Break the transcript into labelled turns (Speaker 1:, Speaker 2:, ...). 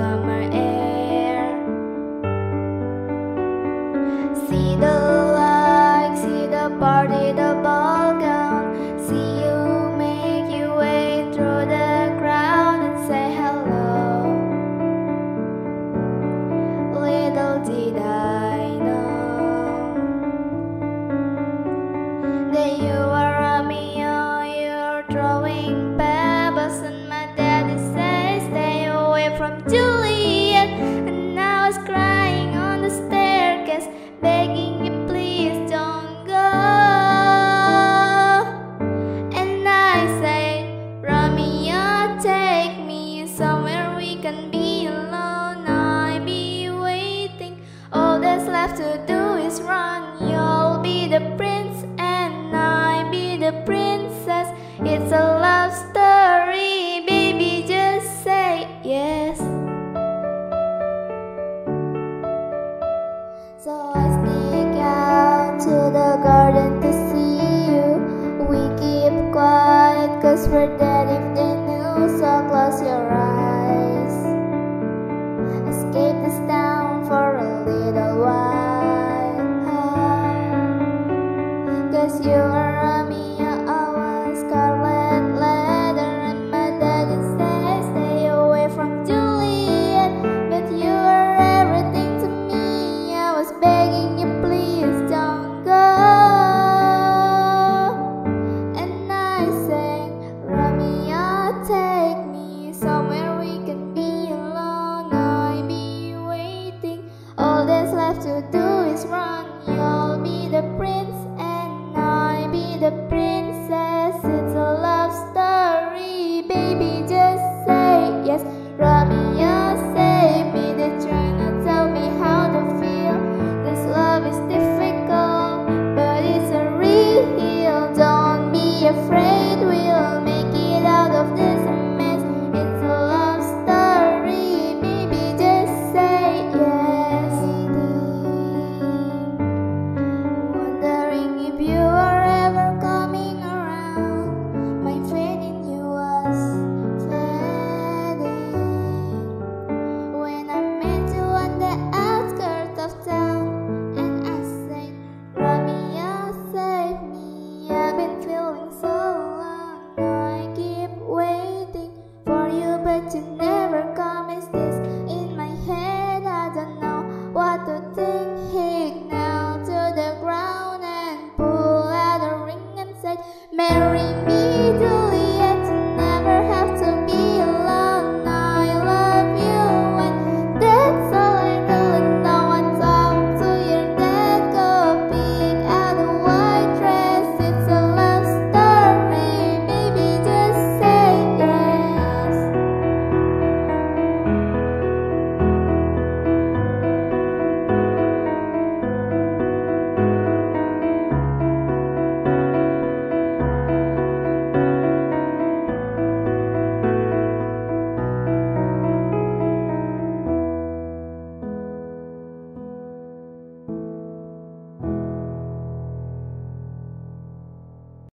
Speaker 1: summer princess. It's a love story, baby, just say yes. So I sneak out to the garden to see you. We keep quiet, cause we're dead if they knew. So close your eyes. Escape this town for a little while. Cause you are. Princess. marry me.